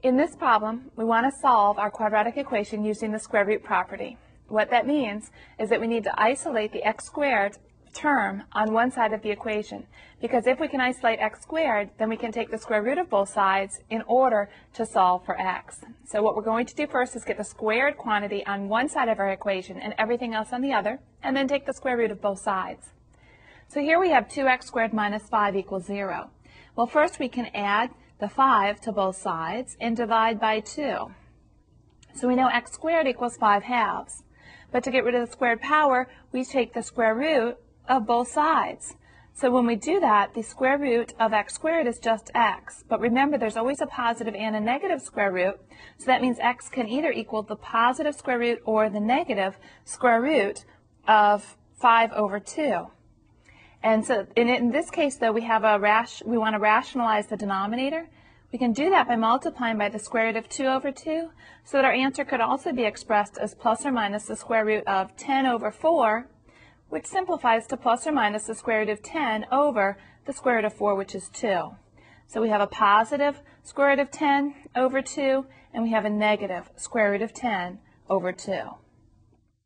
In this problem, we want to solve our quadratic equation using the square root property. What that means is that we need to isolate the x squared term on one side of the equation. Because if we can isolate x squared, then we can take the square root of both sides in order to solve for x. So what we're going to do first is get the squared quantity on one side of our equation and everything else on the other, and then take the square root of both sides. So here we have 2x squared minus 5 equals 0. Well, first we can add the 5 to both sides and divide by 2. So we know x squared equals 5 halves. But to get rid of the squared power, we take the square root of both sides. So when we do that, the square root of x squared is just x. But remember, there's always a positive and a negative square root. So that means x can either equal the positive square root or the negative square root of 5 over 2. And so in, in this case, though, we have a rash, we want to rationalize the denominator. We can do that by multiplying by the square root of 2 over 2, so that our answer could also be expressed as plus or minus the square root of 10 over 4 which simplifies to plus or minus the square root of 10 over the square root of 4, which is 2. So we have a positive square root of 10 over 2, and we have a negative square root of 10 over 2.